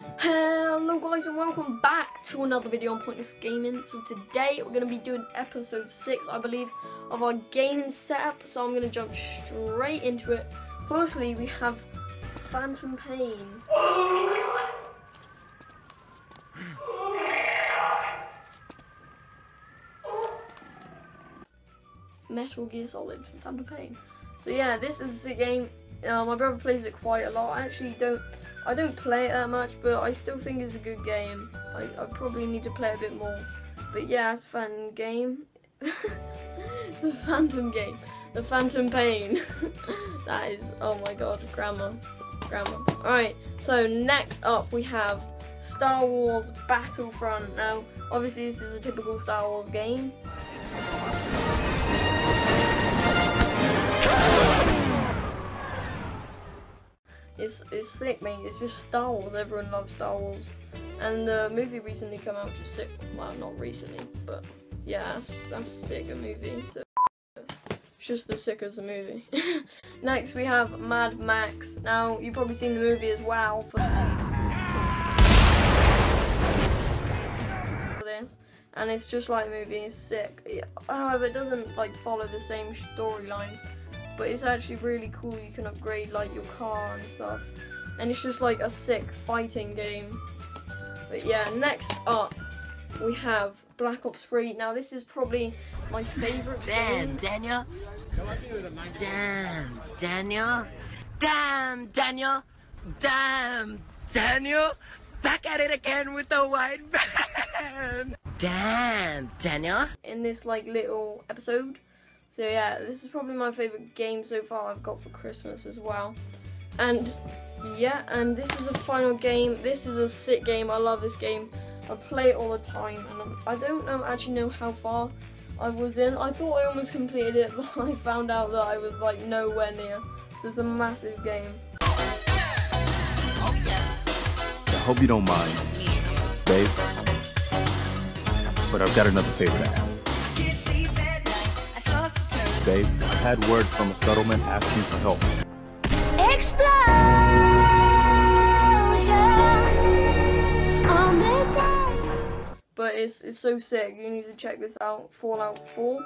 Hello guys and welcome back to another video on Pointless Gaming. So today we're going to be doing episode 6 I believe of our gaming setup. So I'm going to jump straight into it. Firstly we have Phantom Pain. Metal Gear Solid Phantom Pain. So yeah, this is a game. Uh, my brother plays it quite a lot. I actually don't. I don't play it that much, but I still think it's a good game. I, I probably need to play a bit more. But yeah, it's a fun game. the Phantom game. The Phantom Pain. that is, oh my god, grammar. Grammar. Alright, so next up we have Star Wars Battlefront. Now, obviously this is a typical Star Wars game. It's, it's sick, mate. It's just Star Wars. Everyone loves Star Wars. And the movie recently came out, which is sick. Well, not recently, but yeah, that's, that's sick, a movie. So it's just the sick as a movie. Next, we have Mad Max. Now, you've probably seen the movie as well. For, this. And it's just like movie, it's sick. However, it doesn't like follow the same storyline but it's actually really cool. You can upgrade like your car and stuff. And it's just like a sick fighting game. But yeah, next up we have Black Ops 3. Now this is probably my favorite Damn, game. Daniel. Damn, Daniel. Damn, Daniel. Damn, Daniel. Back at it again with the white van. Damn, Daniel. In this like little episode. So yeah, this is probably my favorite game so far I've got for Christmas as well. And yeah, and this is a final game. This is a sick game. I love this game. I play it all the time, and I don't know actually know how far I was in. I thought I almost completed it, but I found out that I was like nowhere near. So it's a massive game. I hope you don't mind, babe. But I've got another favor to ask. Babe, I had word from a settlement asking for help. But it's, it's so sick. You need to check this out, Fallout 4.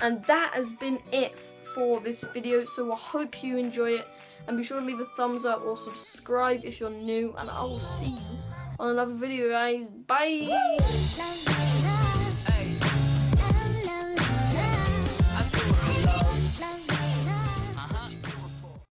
And that has been it for this video. So I hope you enjoy it. And be sure to leave a thumbs up or subscribe if you're new. And I will see you on another video, guys. Bye!